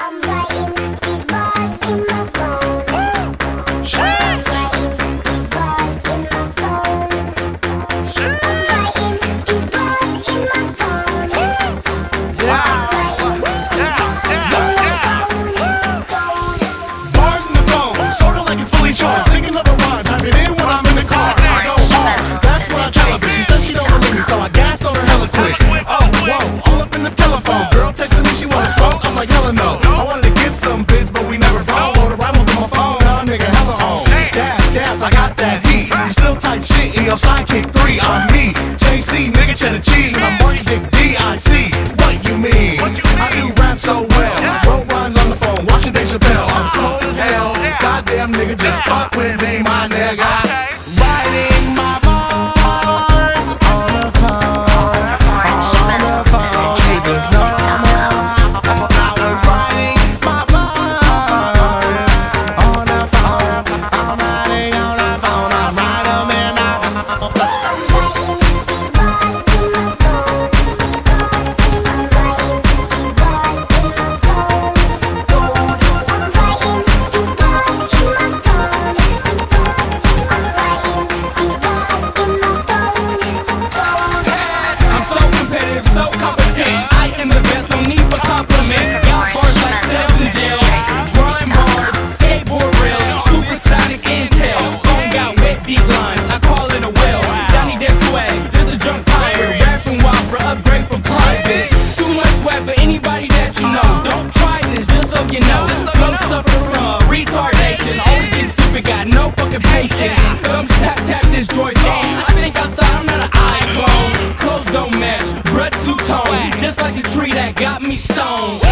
I'm writing. And cheddar cheese, and I'm one big D.I.C. What you mean? I do rap so well. I wrote rhymes on the phone, watching Dave Chappelle. I'm cold as hell. Goddamn nigga, just fuck with me, my nigga. your patience. Thumbs tap tap this joint down. I think outside, I'm not an iPhone. Clothes don't match, breath too tone. Just like the tree that got me stoned.